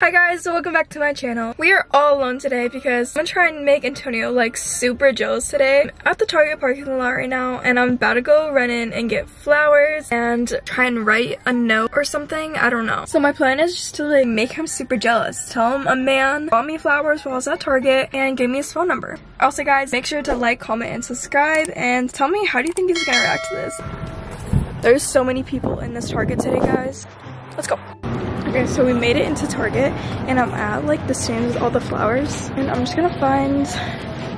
Hi guys, so welcome back to my channel. We are all alone today because I'm gonna try and make Antonio like super jealous today. I'm at the Target parking lot right now and I'm about to go run in and get flowers and try and write a note or something, I don't know. So my plan is just to like make him super jealous. Tell him a man bought me flowers while I was at Target and gave me his phone number. Also guys, make sure to like, comment, and subscribe and tell me how do you think he's gonna react to this. There's so many people in this Target today guys. Let's go. Okay, so we made it into Target and I'm at like the stand with all the flowers and I'm just gonna find,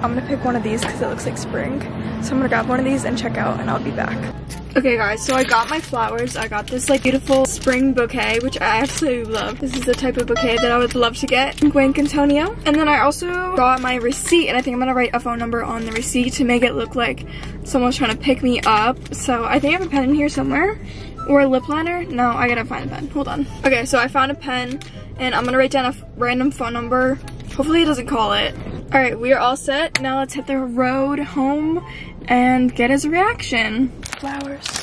I'm gonna pick one of these because it looks like spring. So I'm gonna grab one of these and check out and I'll be back. Okay guys, so I got my flowers. I got this like beautiful spring bouquet, which I absolutely love. This is the type of bouquet that I would love to get from Gwen Antonio. And then I also got my receipt and I think I'm gonna write a phone number on the receipt to make it look like someone's trying to pick me up. So I think I have a pen in here somewhere. Or a lip liner? No, I gotta find a pen. Hold on. Okay, so I found a pen and I'm gonna write down a random phone number. Hopefully he doesn't call it. All right, we are all set. Now let's hit the road home and get his reaction. Flowers.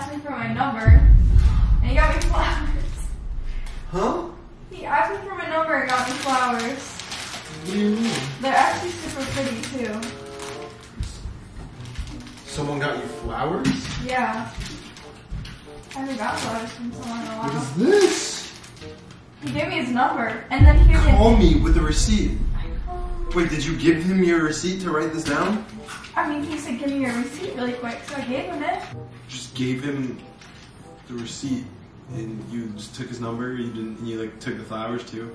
Asked me for my number, and he got me flowers. Huh? He asked me for my number and got me flowers. What do you mean? They're actually super pretty too. Someone got you flowers? Yeah. I haven't got flowers from someone in a while. is this? He gave me his number, and then he Call me with a receipt. Wait, did you give him your receipt to write this down? I mean, he said, give me your receipt really quick, so I gave him it. Just gave him the receipt and you just took his number, you didn't and you like took the flowers too.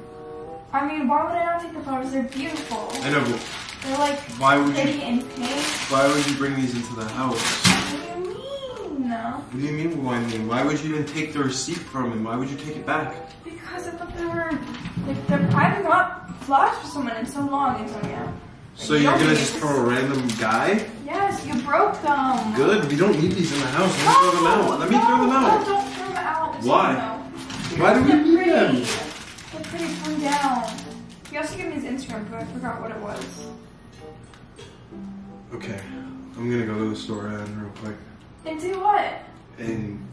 I mean, why would I not take the flowers? They're beautiful. I know, but They're like why would pretty you and pink. why would you bring these into the house? What do you mean? What do you mean why I mean? Why would you even take the receipt from him? Why would you take it back? Because I thought they were, like, they're, I haven't got flowers for someone in so long, Antonio. So You you're gonna just throw a random guy? Yes, you broke them. Good, we don't need these in the house. Let me throw them out. Let me throw them out. No, don't throw them out. Why? Why do we need pretty. them? They're pretty. Calm down. He also gave me his Instagram, but I forgot what it was. Okay, I'm gonna go to the store then real quick And do what? and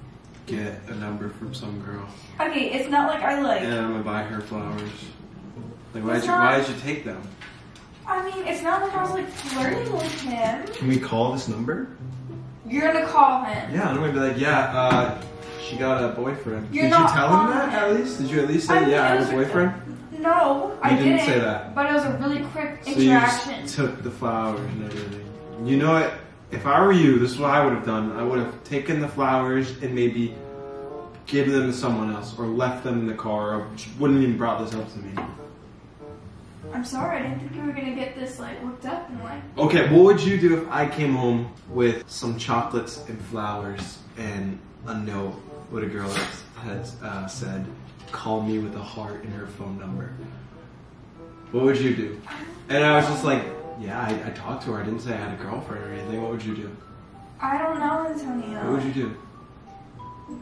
get a number from some girl, Okay, it's not like I like. and I'm gonna buy her flowers. Like, why It's did you why did you take them? I mean, it's not like I was like flirting with him. Can we call this number? You're gonna call him. Yeah, I'm gonna be like, yeah, uh, she got a boyfriend. You're Did you not tell him that at least? Did you at least say, I mean, yeah, I it have a boyfriend? No, I You didn't say that. But it was a really quick So you interaction. just took the flowers and everything. You know what? If I were you, this is what I would have done. I would have taken the flowers and maybe given them to someone else or left them in the car or wouldn't even brought this up to me. I'm sorry, I didn't think you were gonna get this like worked up and like. Okay, what would you do if I came home with some chocolates and flowers and a note with a girl that had uh, said, call me with a heart and her phone number? What would you do? And I was just like, yeah, I, I talked to her. I didn't say I had a girlfriend or anything. What would you do? I don't know, Antonio. What would you do?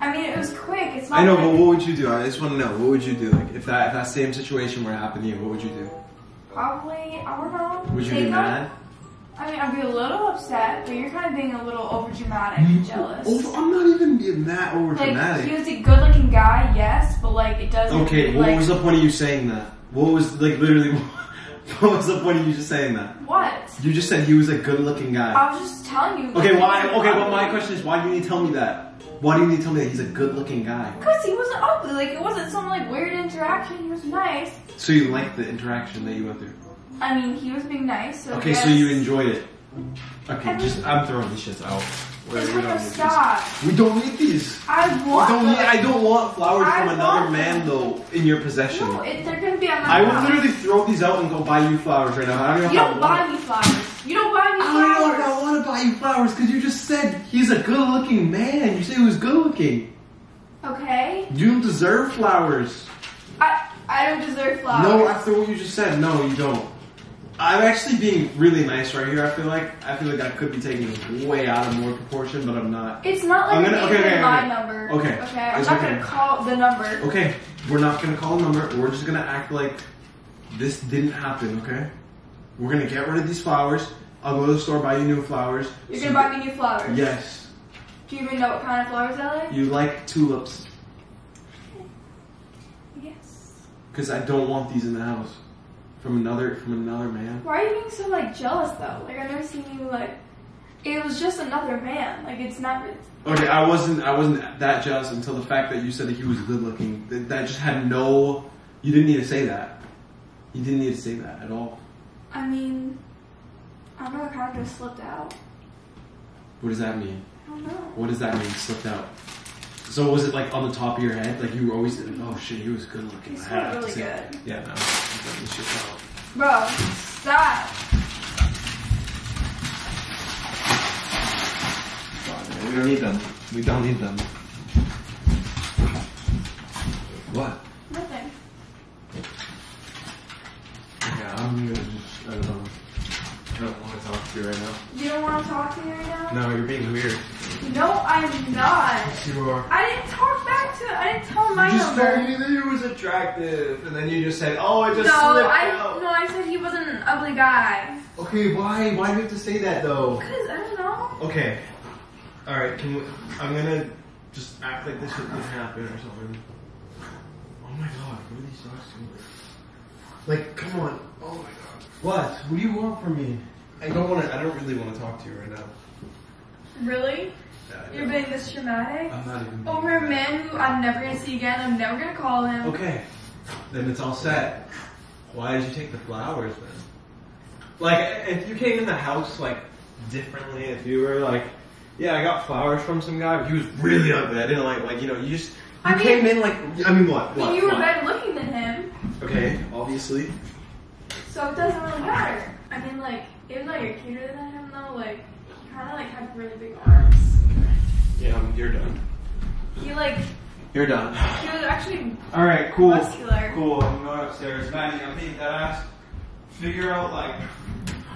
I mean, it was quick. It's not. I know, like, but what would you do? I just want to know. What would you do? Like, if that if that same situation were to happen to you, what would you do? Probably, I don't know. Would you be them. mad? I mean, I'd be a little upset, but you're kind of being a little over dramatic and jealous. Oh, I'm not even being that over dramatic. like, he was a good looking guy, yes, but like, it doesn't. Okay, what like, was the point of you saying that? What was like literally? What was the point of you just saying that? What? You just said he was a good-looking guy. I was just telling you. Okay, why? Okay, but my question is, why do you need to tell me that? Why do you need to tell me that he's a good-looking guy? Because he wasn't ugly. Like, it wasn't some like weird interaction. He was nice. So you liked the interaction that you went through? I mean, he was being nice. So Okay, yes. so you enjoyed it. Okay, just I'm throwing these shits out. Whatever, we don't need stop. these. We don't need these. I We want. don't need. I don't want flowers I from another want man though in your possession. No, it, they're gonna be on my I house. literally throw these out and go buy you flowers right now. I don't know You I don't want- buy me flowers. You don't buy me flowers. I don't if I want to buy you flowers because you just said he's a good-looking man. You said he was good-looking. Okay. You don't deserve flowers. I I don't deserve flowers. No, after what you just said, no, you don't. I'm actually being really nice right here. I feel like I feel like I could be taking this way out of more proportion, but I'm not. It's not like I'm gonna- okay, okay, my okay. number. Okay. Okay. I'm It's not okay. gonna call the number. Okay, we're not gonna call a number. We're just gonna act like this didn't happen. Okay, we're gonna get rid of these flowers. I'll go to the store buy you new flowers. You're gonna buy me new flowers. Yes, Do you even know what kind of flowers I like? you like tulips Yes. because I don't want these in the house from another from another man. Why are you being so like jealous though? Like I've never seen you like. It was just another man. Like it's not. really- Okay, I wasn't I wasn't that jealous until the fact that you said that he was good looking. That, that just had no. You didn't need to say that. You didn't need to say that at all. I mean, I don't know. It kind of just slipped out. What does that mean? I don't know. What does that mean? Slipped out. So was it like on the top of your head? Like you were always like, oh shit, he was good looking. He's I had really to say good. Yeah, no. This shit's out. Bro, stop. We don't need them. We don't need them. What? Nothing. Yeah, I'm gonna just, I don't know. I don't want to talk to you right now. You don't want to talk to me right now? No, you're being weird. No, I'm not. You are. I didn't talk back to. I didn't tell him my You just number. told me that he was attractive, and then you just said, "Oh, I just no, slipped I out." no, I said he wasn't an ugly guy. Okay, why? Why do you have to say that though? Cause I don't know. Okay. All right. Can we? I'm gonna just act like this didn't happen or something. Oh my god! What are these dogs doing? Like, come on! Oh my god! What? What do you want from me? I don't want to. I don't really want to talk to you right now. Really? Yeah, You're being this dramatic I'm not even. over a man who I'm never gonna see again. I'm never gonna call him. Okay. Then it's all set. Why did you take the flowers then? Like, if you came in the house like differently, if you were like, yeah, I got flowers from some guy, but he was really ugly. I didn't like, like you know, you just you I mean- came in like, I mean, what? What? you were what? better looking than him, Okay, obviously. so it doesn't really matter. I mean, like, even though you're cuter than him, though, like, he kind of like had really big arms. Yeah, you're done. He like, You're done. he was actually All right, cool. muscular. Cool. I'm going upstairs. Maddy, I'm being dead ass. Figure out like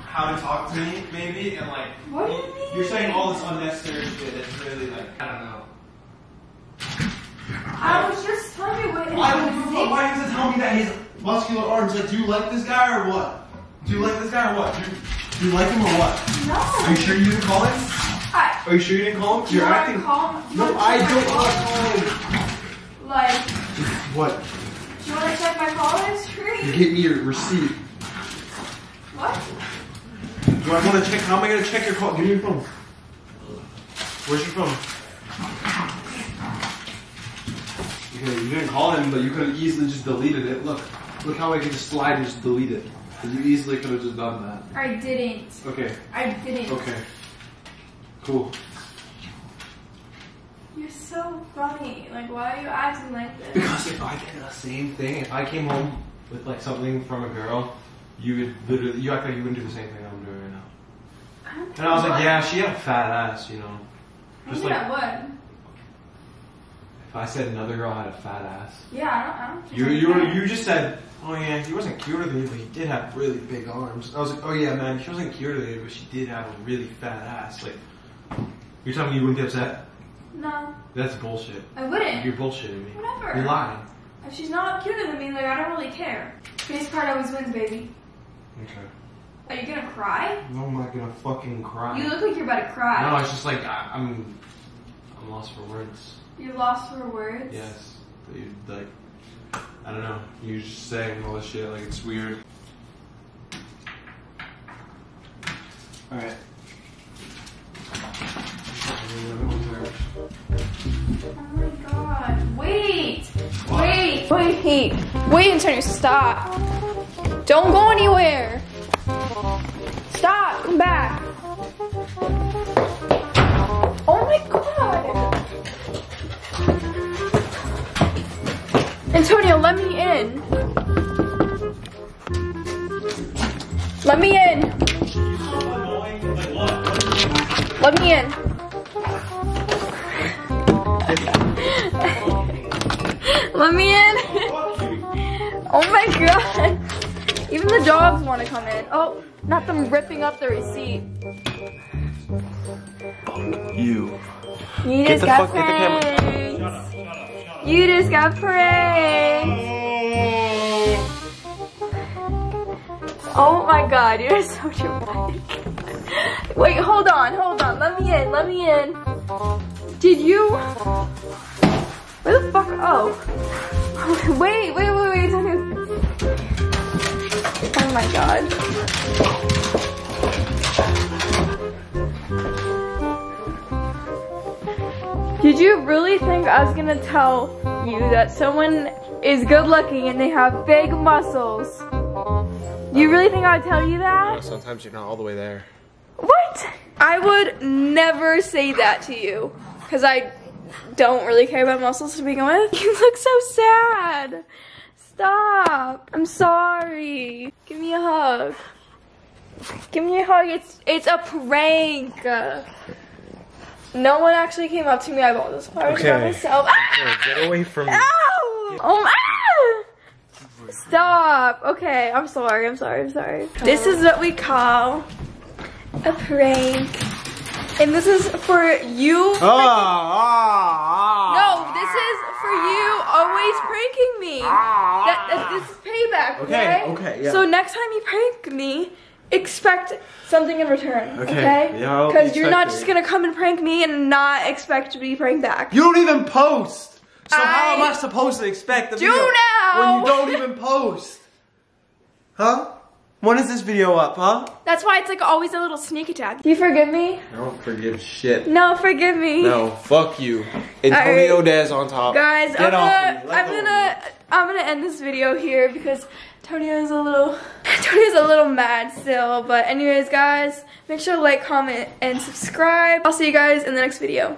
how to talk to me, maybe, and like. What do you mean? You're saying all this unnecessary shit. It's really like I don't know. I was just telling you what. Why would you? Why does it tell me that his muscular arms? Like, do you like this guy or what? Do you like this guy or what? Do you, do you like him or what? No. Are you sure you didn't call him? I, Are you sure you didn't call him? you You're acting. call him? No, I check don't want call- to call him. Like, What? do you want to check my call history? Give me your receipt. What? Do I want to check? How am I going to check your call? Give me your phone. Where's your phone? Okay, you didn't call him, but you could have easily just deleted it. Look, look how I could just slide and just delete it. You easily could have just done that. I didn't. Okay, I didn't. okay, cool. You're so funny. Like, why are you acting like this? Because if I did the same thing, if I came home with like something from a girl, you would literally, you act like you wouldn't do the same thing I'm doing right now. I And I was like, yeah, she had a fat ass, you know. Just Maybe like I would. if I said another girl had a fat ass. Yeah, I don't, I don't You you were, you just said, oh yeah, he wasn't cuter than you, but he did have really big arms. I was like, oh yeah, man, she wasn't cuter than you, but she did have a really fat ass. Like, you're telling me you wouldn't get upset? No, That's bullshit. I wouldn't. You're bullshitting me. Whatever. You're lying. If she's not cuter than me, like, I don't really care. Face card always wins, baby. Okay. Are you gonna cry? No, I'm not gonna fucking cry. You look like you're about to cry. No, it's just like I, I'm, I'm lost for words. You're lost for words. Yes, like. I don't know. You just saying all this shit like it's weird. Wait! Wait, Antonio, stop. Don't go anywhere. Stop! Come back. Oh my god! Antonio, let me in. Let me in. Let me in. Let me in. Oh my god. Even the dogs want to come in. Oh, not them ripping up the receipt. You. You just got fuck- get the camera. pranked. You just got pranked. Oh my god, you're so dramatic. Wait, hold on, hold on. Let me in, let me in. Did you? Where the fuck? Oh. Wait, wait, wait, wait. Oh my god. Did you really think I was gonna tell you that someone is good looking and they have big muscles? You really think I would tell you that? Sometimes you're not all the way there. What? I would never say that to you. Because I don't really care about muscles to begin with. You look so sad. Stop. I'm sorry. Give me a hug. Give me a hug. It's it's a prank. No one actually came up to me. I bought this by Okay. myself. Ah! Get away from me. Ow! Oh my! Stop. Okay, I'm sorry. I'm sorry. I'm sorry. This is what we call a prank, and this is for you. Ah, ah, No, ah. this is for you always pranking me. That, that- this is payback, okay? Okay, yeah. So next time you prank me, expect something in return, Okay, okay? yeah, I'll Because you're not just it. gonna come and prank me and not expect to be pranked back. You don't even post. So how I am I supposed to expect the do video now. when you don't even post? Huh? When is this video up, huh? That's why it's like always a little sneak attack. You forgive me? I don't forgive shit. No, forgive me. No, fuck you. Antonio Dez on top. Guys, Get I'm gonna, of me. Let I'm gonna, I'm gonna end this video here because Tonio's a little, Tonio's a little mad still. But anyways, guys, make sure to like, comment, and subscribe. I'll see you guys in the next video.